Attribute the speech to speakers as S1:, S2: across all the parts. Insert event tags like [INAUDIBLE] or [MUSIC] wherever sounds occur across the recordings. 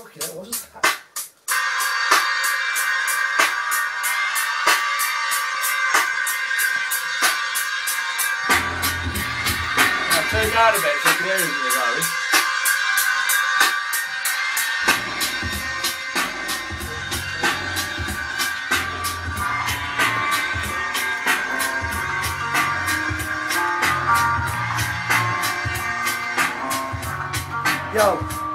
S1: Fucking hell, what was that?
S2: Now turn down a bit so you can hear Harry.
S1: Yo,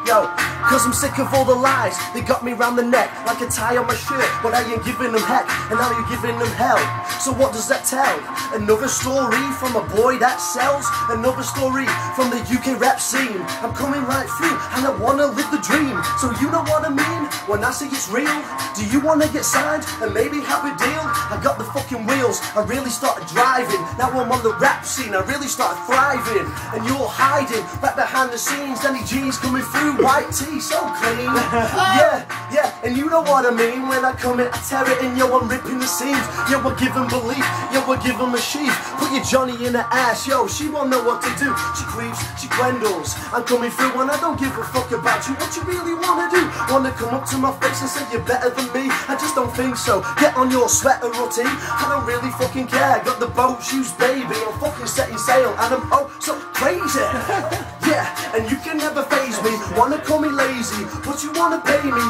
S1: yo, cause I'm sick of all the lies. They got me round the neck like a tie on my shirt. But I ain't giving them heck, and now you're giving them hell. So what does that tell? Another story from a boy that sells. Another story from the UK rap scene. I'm coming right through, and I wanna live the dream. So you know what I mean? When I say it's real, do you wanna get signed and maybe have a deal? I got the fucking wheels. I really started driving. Now I'm on the rap scene. I really started thriving, and you're hiding right behind the scenes. Danny G's coming through, white tee, so clean. [LAUGHS] yeah, yeah, and you know what I mean when I come in, I tear it, and yo, I'm ripping the seams. Yo, we're giving belief. Yo, we're giving a sheath. Put your Johnny in the ass, yo. She won't know what to do. She creeps, she gwendles. I'm coming through, and I don't give a fuck about you. What you really wanna do? Wanna come up to my face and say you're better than me? I just don't think so. Get on your sweater or tee. I don't really fucking care. Got the boat shoes, baby. I'm fucking setting sail, and I'm oh so crazy. [LAUGHS] yeah, and you can never. Wanna call me lazy, but you wanna pay me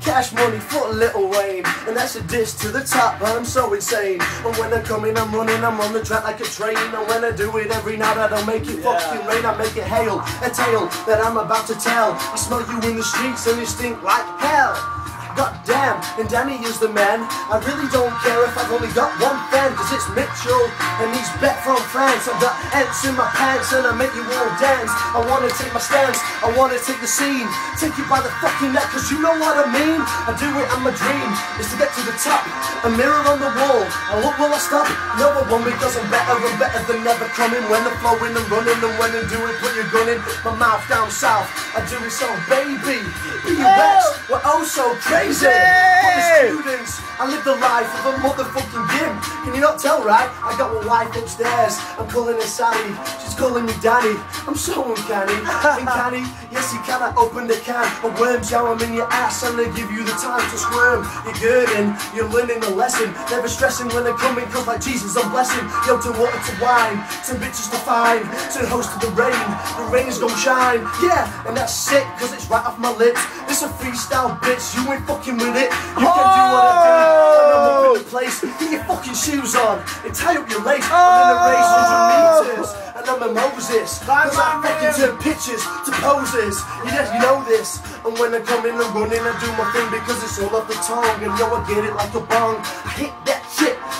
S1: cash money for a Lil Wayne, and that's a diss to the top. But I'm so insane. And when I'm coming, I'm running. I'm on the track like a train. And when I do it every night, I don't make it fucking rain. I make it hail, a tale that I'm about to tell. I smell you in the streets, and you stink like hell. God damn, and Danny is the man. I really don't care if I've only got one fan, cause it's Mitchell, and he's back from France. I've got ants in my pants, and I make you all dance. I wanna take my stance, I wanna take the scene, take you by the fucking neck, cause you know what I mean. I do it, I'm a dream, is to get to the top. A mirror on the wall, and look, will I stop? No, I won't, because I'm better and better than ever coming. When I'm flowing and running, and when I do it, put your gun in my mouth down south. I do it so, baby. BUX, we're oh so crazy. For the students, I live the life of a motherfucking gym. Can you not tell, right? I got my wife upstairs. I'm calling her Sally. She's calling me Danny. I'm so uncanny. Uncanny, yes, you cannot open the can. A worm jam in your ass and they give you the time to squirm. You're good and you're learning a lesson. Never stressing when they're coming, cause like Jesus, I'm blessing. Yo, to water to wine, to bitches to find, to host to the rain. The rain's gonna shine. Yeah, and that's sick, cause it's right off my lips. This a freestyle, bitch. You ain't fucking with it. You can do what I do. When I'm up in the place, get your fucking shoes on and tie up your lace. I'm in a race, 100 meters. And I'm a Moses. Cause I fucking turn pictures to poses. You just know this. And when I come in and running, I do my thing because it's all off the tongue. And yo, I get it like a bong. I hit that shit.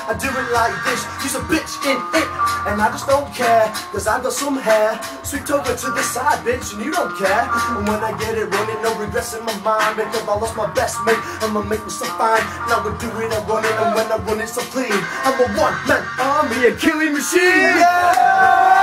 S1: I do it like this. You's a bitch in it. And I just don't care. Cause I got some hair. Sweep over to the side, bitch. And you don't care. And when I get it running, no regrets in my mind. Because I lost my best mate. I'ma make myself fine. Now I do it, I run it. And when I run it so clean, I'm a one man army, a killing machine. Yeah!